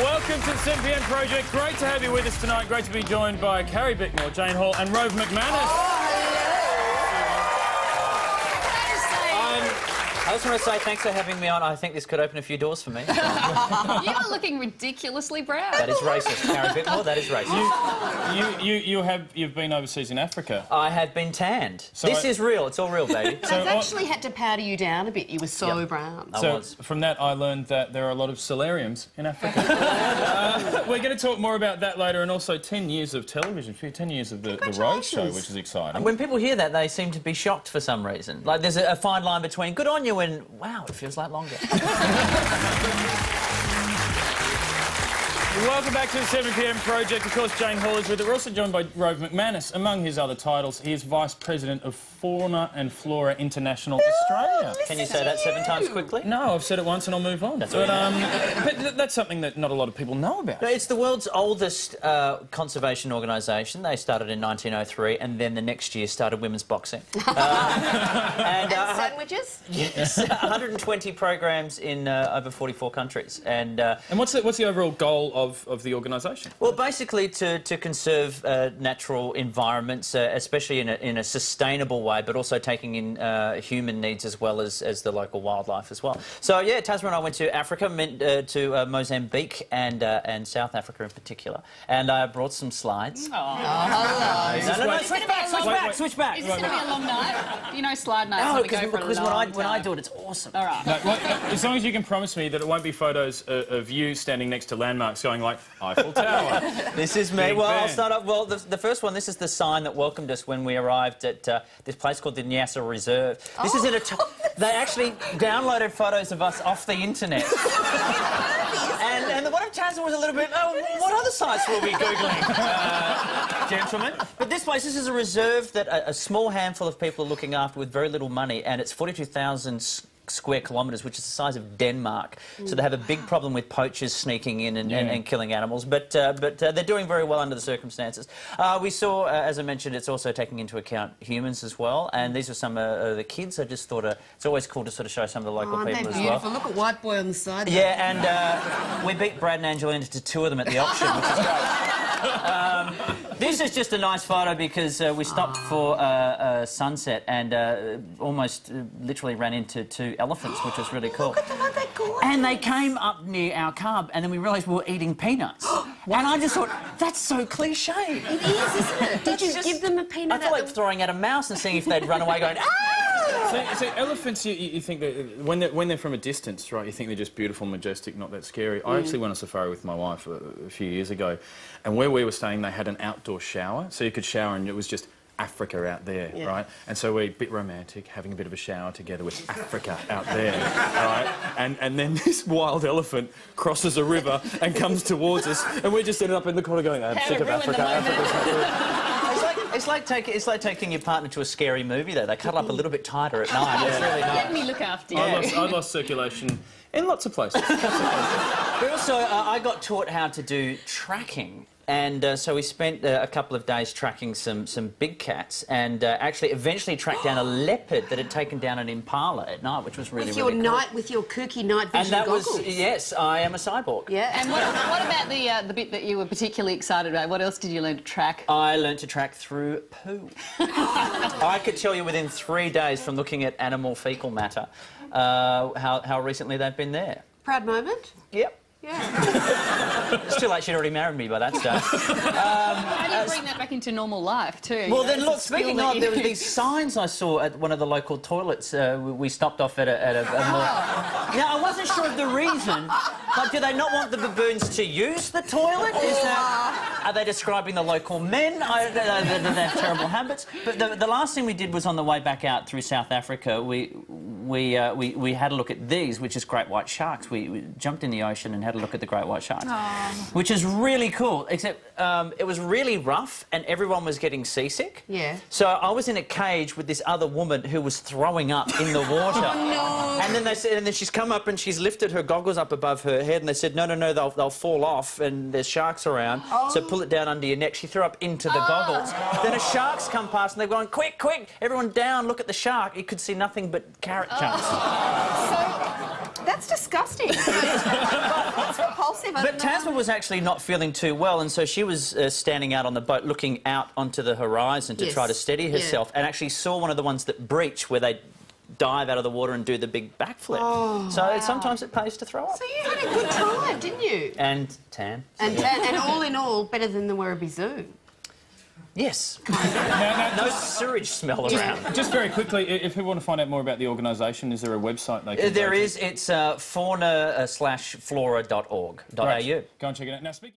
Welcome to the 7 PM Project. Great to have you with us tonight. Great to be joined by Carrie Bickmore, Jane Hall, and Rove McManus. I just want to say thanks for having me on. I think this could open a few doors for me. You are looking ridiculously brown. That is racist. Carrie Bickmore, that is racist. You, you, you have you've been overseas in Africa. I have been tanned. So this I- is real. It's all real, baby. I've So, uh, actually had to powder you down a bit. You were so Yep. brown. I So was. from that, I learned that there are a lot of solariums in Africa. uh, we're going to talk more about that later, and also 10 years of television, 10 years of the, the Road Show, which is exciting. When people hear that, they seem to be shocked for some reason. Like there's a, a fine line between good on you and wow, it feels like longer. Welcome back to the 7 pm project. Of course, Jane Hall is with it. We're also joined by Rove McManus. Among his other titles, he is Vice President of Fauna and Flora International Australia. Can you say that seven times quickly? No, I've said it once and I'll move on. That's but, um, but th- that's something that not a lot of people know about. No, it's the world's oldest uh, conservation organisation. They started in 1903, and then the next year started women's boxing. Uh, and And uh, sandwiches? yes, 120 programs in uh, over 44 countries, and. Uh, And what's the, what's the overall goal of, of the organisation? Well, basically to, to conserve uh, natural environments, uh, especially in a, in a sustainable way, but also taking in uh, human needs as well as, as the local wildlife as well. So, yeah, Tasma and I went to Africa, meant, uh, to uh, Mozambique and, uh, and South Africa in particular. And I brought some slides. Oh, hello. No, no, no, Wait, switch back, switch back, wait. switch back. Is this going to be a long night? You know, slide nights No, only go because a because when I, long when I do it, it's awesome. All right. No, well, as long as you can promise me that it won't be photos of you standing next to landmarks going like Eiffel Tower. This is me. Big well, I'll start up. Well, the, the first one. This is the sign that welcomed us when we arrived at uh, this place called the Niassa Reserve. This is in a. T- they actually downloaded photos of us off the internet. and and the one of Tasma was a little bit. Oh, what other sites were we googling, uh, gentlemen? But this place, this is a reserve that a, a small handful of people are looking after with very little money, and it's forty-two thousand square kilometres, which is the size of Denmark. So they have a big problem with poachers sneaking in and, and, Yeah. and killing animals, but uh, but uh, they're doing very well under the circumstances. Uh, we saw, uh, as I mentioned, it's also taking into account humans as well, and these are some uh, of the kids. I just thought uh, it's always cool to sort of show some of the local Oh, people they're as beautiful. well. Look at White Boy on the side. there. Yeah, and uh, we beat Brad and Angelina to two of them at the auction, which is great. Um, this is just a nice photo because uh, we stopped for uh, uh, sunset and uh, almost uh, literally ran into two elephants, which was really cool. Look at them, aren't they gorgeous? And they came up near our car, and then we realised we were eating peanuts. and I just thought, that's so cliche. It is, isn't it? Did you just- give them a peanut? feel at like the- throwing at a mouse and seeing if they'd run away going, ah! so, so elephants, you, you think that when they're, when they're from a distance, right, you think they're just beautiful, majestic, not that scary. I actually went on safari with my wife a, a few years ago, and where we were staying, they had an outdoor shower, so you could shower and it was just Africa out there, Yeah. right? And so we're a bit romantic, having a bit of a shower together with Africa out there, right? And, and then this wild elephant crosses a river and comes towards us, and we're just ended up in the corner going, I'm sick of Africa. Africa's not good." It's like, taking, it's like taking your partner to a scary movie, though. They cuddle up a little bit tighter at night. It's really nice. Let me look after you. I lost, I lost circulation in lots of places. But also, uh, I got taught how to do tracking. And uh, so we spent uh, a couple of days tracking some, some big cats and uh, actually eventually tracked down a leopard that had taken down an impala at night, which was really, with your really cool. night, with your kooky night And vision that goggles. was, yes, I am a cyborg. Yeah. And what, what about the uh, the bit that you were particularly excited about? What else did you learn to track? I learned to track through poo. I could tell you within three days from looking at animal fecal matter uh, how, how recently they've been there. Proud moment. Yep. Yeah. It's too late, she'd already married me by that stage. How do you bring that back into normal life too? Well, You know, then, look, speaking of, you- there were these signs I saw at one of the local toilets. Uh, we- we stopped off at a, at a, a more... Now, I wasn't sure of the reason. Like, do they not want the baboons to use the toilet? Is that... Are they describing the local men? I, they, they, they have terrible habits. But the, the last thing we did was on the way back out through South Africa, we, we, uh, we, we had a look at these, which is great white sharks. We, we jumped in the ocean and had a look at the great white sharks, which is really cool, except um, it was really rough and everyone was getting seasick. Yeah. So I was in a cage with this other woman who was throwing up in the water. oh, no. And then they said, and then she's come up and she's lifted her goggles up above her head, and they said, no, no, no, they'll, they'll fall off, and there's sharks around. So pull it down under your neck. She threw up into the goggles. Then a shark's come past, and they're going, quick, quick, everyone down, look at the shark. It could see nothing but carrot chunks. So, that's disgusting. it's repulsive. But. Tasma was actually not feeling too well, and so she was uh, standing out on the boat looking out onto the horizon to Yes. try to steady Yeah. herself, and actually saw one of the ones that breach where they dive out of the water and do the big backflip. Oh, so sometimes it pays to throw up. So you had a good time, didn't you? And tan. And, and, and all in all, better than the Werribee Zoo. Yes. Now, now, No sewage smell around. Just very quickly, if people want to find out more about the organisation, is there a website they can go There to? It's uh, fauna uh, slash flora dot org dot Right. au. Go and check it out. Now, speaking.